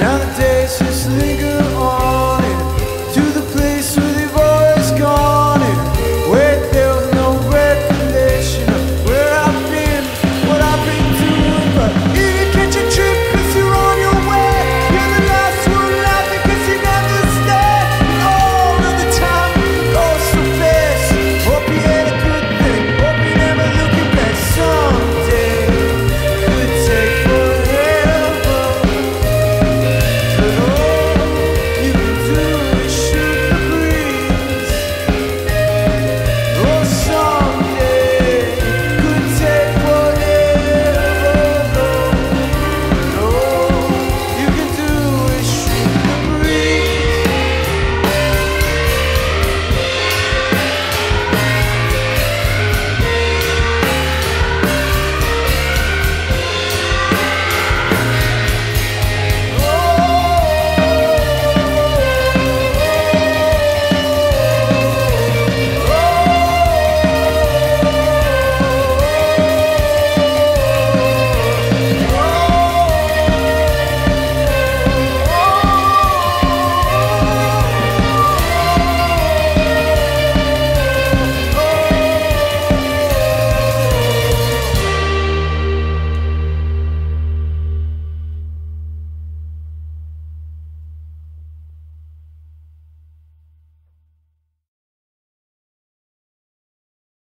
Now the days just linger on.